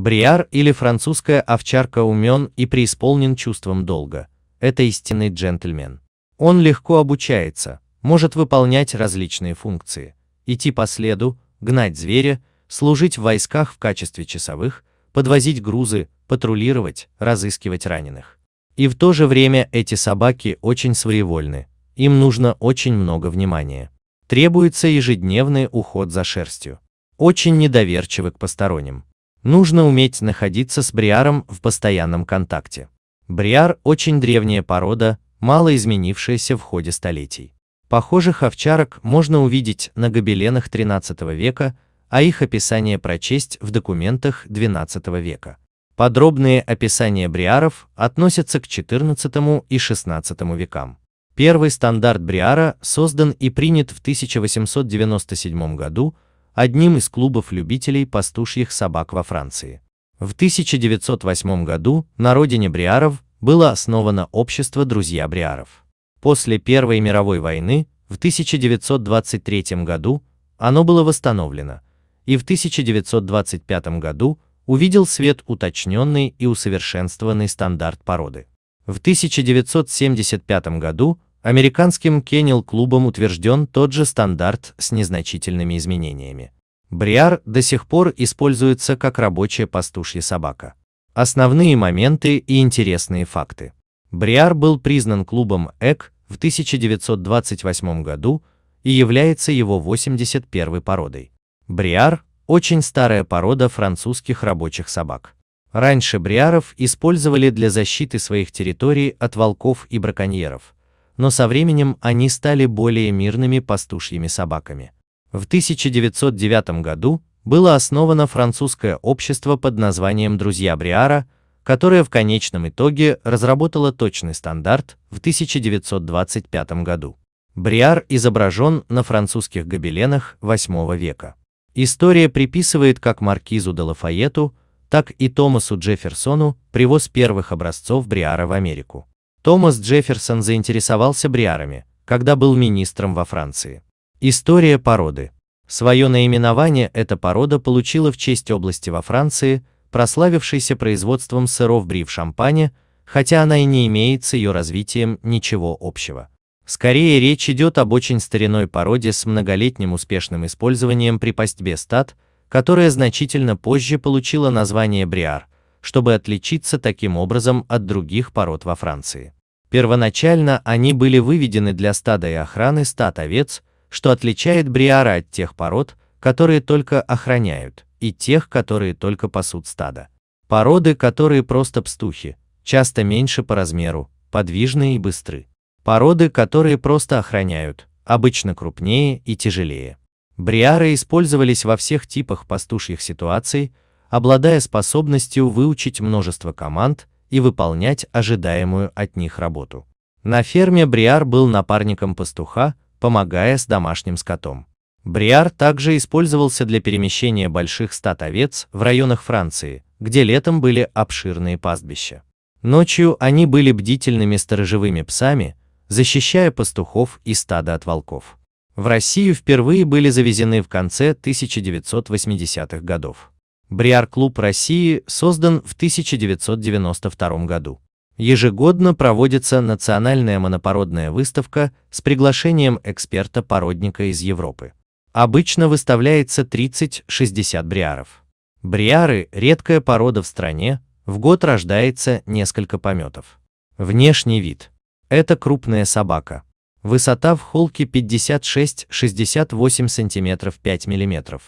Бриар или французская овчарка умен и преисполнен чувством долга. Это истинный джентльмен. Он легко обучается, может выполнять различные функции, идти по следу, гнать зверя, служить в войсках в качестве часовых, подвозить грузы, патрулировать, разыскивать раненых. И в то же время эти собаки очень своевольны, им нужно очень много внимания. Требуется ежедневный уход за шерстью. Очень недоверчивы к посторонним. Нужно уметь находиться с бриаром в постоянном контакте. Бриар – очень древняя порода, мало изменившаяся в ходе столетий. Похожих овчарок можно увидеть на гобеленах XIII века, а их описание прочесть в документах XII века. Подробные описания бриаров относятся к XIV и XVI векам. Первый стандарт бриара создан и принят в 1897 году одним из клубов любителей пастушьих собак во Франции. В 1908 году на родине бриаров было основано общество «Друзья бриаров». После Первой мировой войны в 1923 году оно было восстановлено, и в 1925 году увидел свет уточненный и усовершенствованный стандарт породы. В 1975 году американским Кеннел-клубом утвержден тот же стандарт с незначительными изменениями. Бриар до сих пор используется как рабочая пастушья собака. Основные моменты и интересные факты. Бриар был признан клубом ЭК в 1928 году и является его 81 породой. Бриар – очень старая порода французских рабочих собак. Раньше бриаров использовали для защиты своих территорий от волков и браконьеров, но со временем они стали более мирными пастушьими собаками. В 1909 году было основано французское общество под названием «Друзья Бриара», которое в конечном итоге разработало точный стандарт в 1925 году. Бриар изображен на французских гобеленах VIII века. История приписывает как маркизу де Лафайету, так и Томасу Джефферсону привоз первых образцов Бриара в Америку. Томас Джефферсон заинтересовался Бриарами, когда был министром во Франции. История породы. Свое наименование эта порода получила в честь области во Франции, прославившейся производством сыров бри в Шампане, хотя она и не имеет с ее развитием ничего общего. Скорее речь идет об очень старинной породе с многолетним успешным использованием при пастьбе стад, которая значительно позже получила название бриар, чтобы отличиться таким образом от других пород во Франции. Первоначально они были выведены для стада и охраны стад овец, что отличает бриара от тех пород, которые только охраняют, и тех, которые только пасут стадо. Породы, которые просто пстухи, часто меньше по размеру, подвижные и быстры. Породы, которые просто охраняют, обычно крупнее и тяжелее. Бриары использовались во всех типах пастушьих ситуаций, обладая способностью выучить множество команд и выполнять ожидаемую от них работу. На ферме Бриар был напарником пастуха, помогая с домашним скотом. Бриар также использовался для перемещения больших стад овец в районах Франции, где летом были обширные пастбища. Ночью они были бдительными сторожевыми псами, защищая пастухов и стада от волков. В Россию впервые были завезены в конце 1980-х годов. Бриар-клуб России создан в 1992 году. Ежегодно проводится национальная монопородная выставка с приглашением эксперта-породника из Европы. Обычно выставляется 30-60 бриаров. Бриары – редкая порода в стране, в год рождается несколько пометов. Внешний вид. Это крупная собака. Высота в холке 56-68 см 5 мм.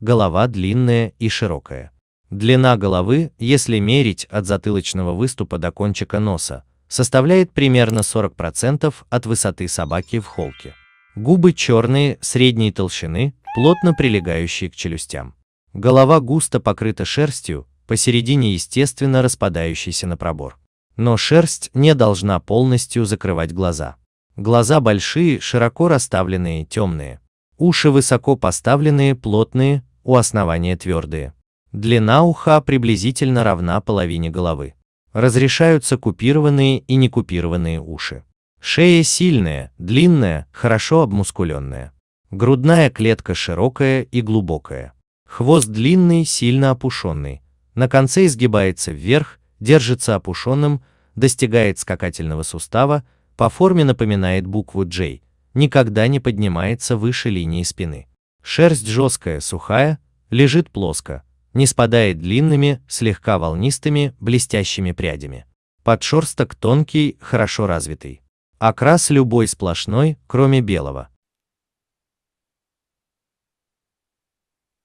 Голова длинная и широкая. Длина головы, если мерить от затылочного выступа до кончика носа, составляет примерно 40% от высоты собаки в холке. Губы черные, средней толщины, плотно прилегающие к челюстям. Голова густо покрыта шерстью, посередине естественно распадающейся на пробор но шерсть не должна полностью закрывать глаза. Глаза большие, широко расставленные, темные. Уши высоко поставленные, плотные, у основания твердые. Длина уха приблизительно равна половине головы. Разрешаются купированные и некупированные уши. Шея сильная, длинная, хорошо обмускуленная. Грудная клетка широкая и глубокая. Хвост длинный, сильно опушенный, на конце изгибается вверх, держится опушенным, достигает скакательного сустава, по форме напоминает букву J, никогда не поднимается выше линии спины. Шерсть жесткая, сухая, лежит плоско, не спадает длинными, слегка волнистыми, блестящими прядями. Подшерсток тонкий, хорошо развитый. Окрас любой сплошной, кроме белого.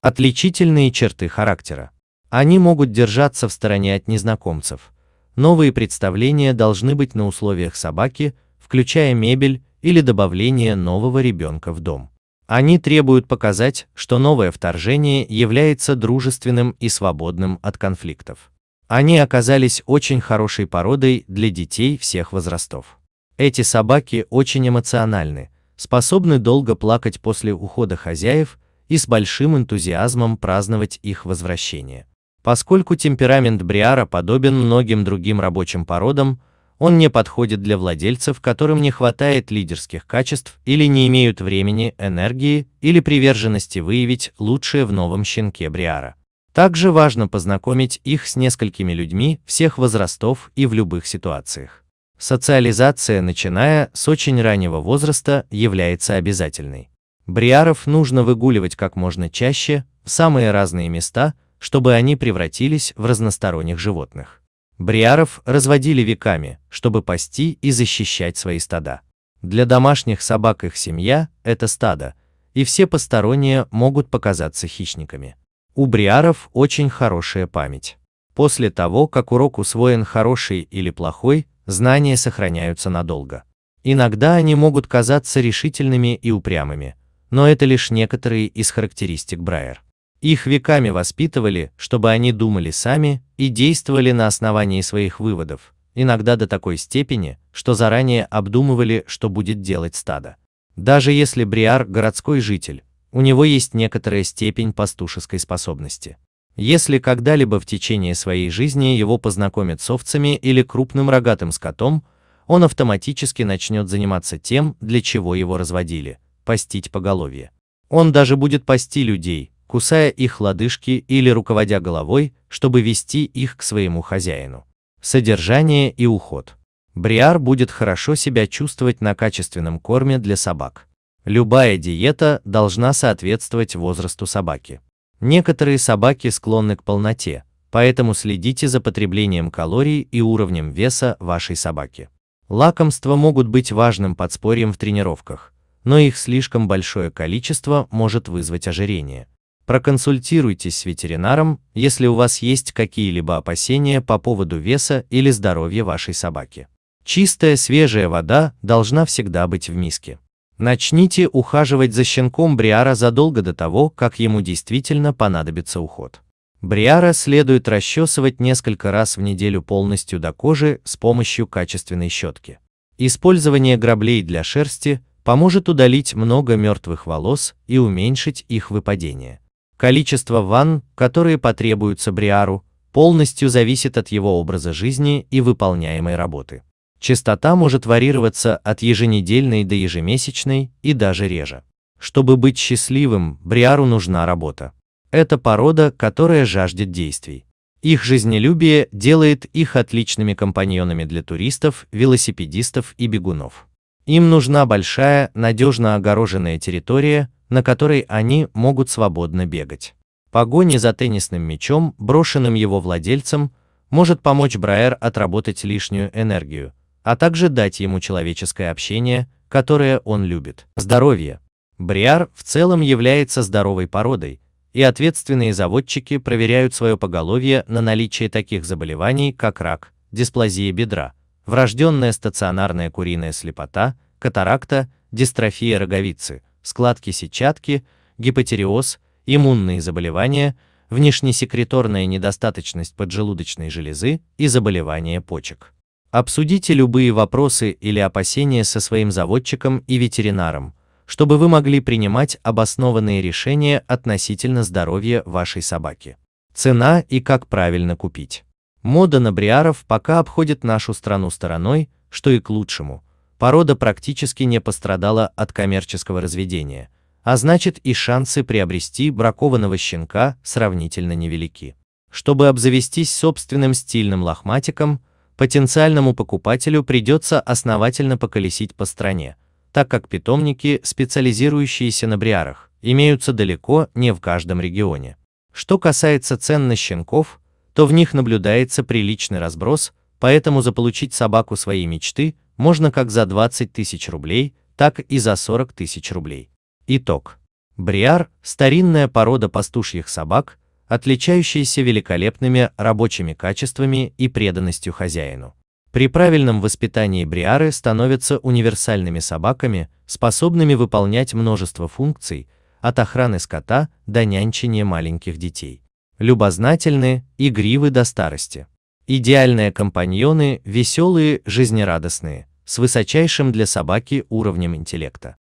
Отличительные черты характера. Они могут держаться в стороне от незнакомцев. Новые представления должны быть на условиях собаки, включая мебель или добавление нового ребенка в дом. Они требуют показать, что новое вторжение является дружественным и свободным от конфликтов. Они оказались очень хорошей породой для детей всех возрастов. Эти собаки очень эмоциональны, способны долго плакать после ухода хозяев и с большим энтузиазмом праздновать их возвращение. Поскольку темперамент Бриара подобен многим другим рабочим породам, он не подходит для владельцев, которым не хватает лидерских качеств или не имеют времени, энергии или приверженности выявить лучшее в новом щенке Бриара. Также важно познакомить их с несколькими людьми всех возрастов и в любых ситуациях. Социализация, начиная с очень раннего возраста, является обязательной. Бриаров нужно выгуливать как можно чаще, в самые разные места, чтобы они превратились в разносторонних животных. Бриаров разводили веками, чтобы пасти и защищать свои стада. Для домашних собак их семья – это стадо, и все посторонние могут показаться хищниками. У бриаров очень хорошая память. После того, как урок усвоен хороший или плохой, знания сохраняются надолго. Иногда они могут казаться решительными и упрямыми, но это лишь некоторые из характеристик Брайер. Их веками воспитывали, чтобы они думали сами и действовали на основании своих выводов, иногда до такой степени, что заранее обдумывали, что будет делать стадо. Даже если Бриар – городской житель, у него есть некоторая степень пастушеской способности. Если когда-либо в течение своей жизни его познакомят с овцами или крупным рогатым скотом, он автоматически начнет заниматься тем, для чего его разводили – пастить поголовье. Он даже будет пасти людей, кусая их лодыжки или руководя головой, чтобы вести их к своему хозяину. Содержание и уход. Бриар будет хорошо себя чувствовать на качественном корме для собак. Любая диета должна соответствовать возрасту собаки. Некоторые собаки склонны к полноте, поэтому следите за потреблением калорий и уровнем веса вашей собаки. Лакомства могут быть важным подспорьем в тренировках, но их слишком большое количество может вызвать ожирение. Проконсультируйтесь с ветеринаром, если у вас есть какие-либо опасения по поводу веса или здоровья вашей собаки. Чистая свежая вода должна всегда быть в миске. Начните ухаживать за щенком Бриара задолго до того, как ему действительно понадобится уход. Бриара следует расчесывать несколько раз в неделю полностью до кожи с помощью качественной щетки. Использование граблей для шерсти поможет удалить много мертвых волос и уменьшить их выпадение. Количество ванн, которые потребуются Бриару, полностью зависит от его образа жизни и выполняемой работы. Частота может варьироваться от еженедельной до ежемесячной и даже реже. Чтобы быть счастливым, Бриару нужна работа. Это порода, которая жаждет действий. Их жизнелюбие делает их отличными компаньонами для туристов, велосипедистов и бегунов. Им нужна большая, надежно огороженная территория, на которой они могут свободно бегать. Погони за теннисным мячом, брошенным его владельцем, может помочь Брайер отработать лишнюю энергию, а также дать ему человеческое общение, которое он любит. Здоровье. Бриар в целом является здоровой породой, и ответственные заводчики проверяют свое поголовье на наличие таких заболеваний, как рак, дисплазия бедра, врожденная стационарная куриная слепота, катаракта, дистрофия роговицы, складки сетчатки, гипотереоз, иммунные заболевания, внешнесекреторная недостаточность поджелудочной железы и заболевания почек. Обсудите любые вопросы или опасения со своим заводчиком и ветеринаром, чтобы вы могли принимать обоснованные решения относительно здоровья вашей собаки. Цена и как правильно купить. Мода на бриаров пока обходит нашу страну стороной, что и к лучшему – порода практически не пострадала от коммерческого разведения, а значит и шансы приобрести бракованного щенка сравнительно невелики. Чтобы обзавестись собственным стильным лохматиком, потенциальному покупателю придется основательно поколесить по стране, так как питомники, специализирующиеся на бриарах, имеются далеко не в каждом регионе. Что касается цен на щенков, то в них наблюдается приличный разброс, поэтому заполучить собаку своей мечты можно как за 20 тысяч рублей, так и за 40 тысяч рублей. Итог. Бриар – старинная порода пастушьих собак, отличающаяся великолепными рабочими качествами и преданностью хозяину. При правильном воспитании бриары становятся универсальными собаками, способными выполнять множество функций, от охраны скота до нянчения маленьких детей. Любознательны, игривы до старости. Идеальные компаньоны, веселые, жизнерадостные, с высочайшим для собаки уровнем интеллекта.